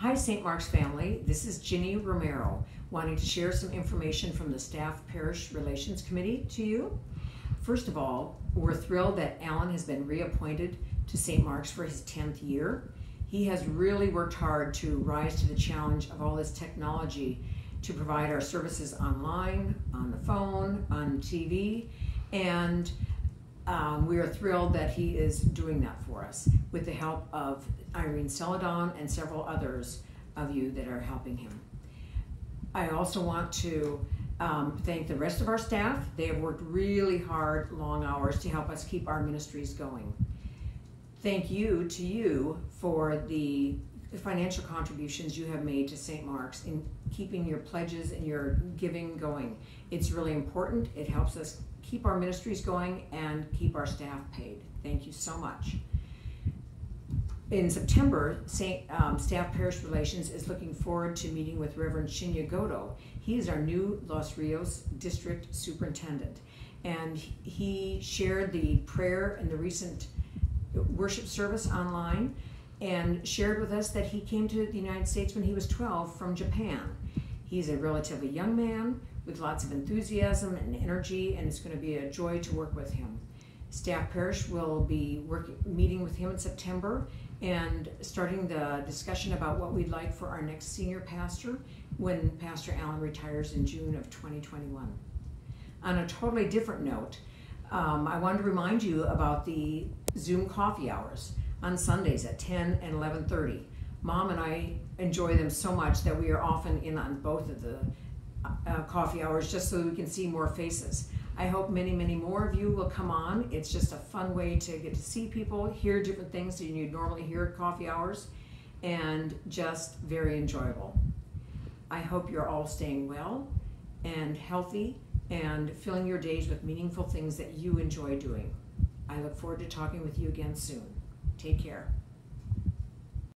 Hi, St. Mark's family. This is Ginny Romero, wanting to share some information from the Staff Parish Relations Committee to you. First of all, we're thrilled that Alan has been reappointed to St. Mark's for his 10th year. He has really worked hard to rise to the challenge of all this technology to provide our services online, on the phone, on TV, and um, we are thrilled that he is doing that for us with the help of Irene Celadon and several others of you that are helping him. I also want to um, thank the rest of our staff. They have worked really hard, long hours to help us keep our ministries going. Thank you to you for the financial contributions you have made to St. Mark's in keeping your pledges and your giving going. It's really important. It helps us keep our ministries going and keep our staff paid. Thank you so much. In September, St. Um, Staff Parish Relations is looking forward to meeting with Reverend Shinya Goto. He is our new Los Rios District Superintendent, and he shared the prayer in the recent worship service online and shared with us that he came to the United States when he was 12 from Japan. He's a relatively young man with lots of enthusiasm and energy, and it's going to be a joy to work with him. Staff Parish will be working, meeting with him in September and starting the discussion about what we'd like for our next senior pastor when Pastor Allen retires in June of 2021. On a totally different note, um, I wanted to remind you about the Zoom coffee hours on Sundays at 10 and 11:30. Mom and I enjoy them so much that we are often in on both of the uh, coffee hours just so we can see more faces. I hope many, many more of you will come on. It's just a fun way to get to see people, hear different things that you'd normally hear at coffee hours, and just very enjoyable. I hope you're all staying well and healthy and filling your days with meaningful things that you enjoy doing. I look forward to talking with you again soon. Take care.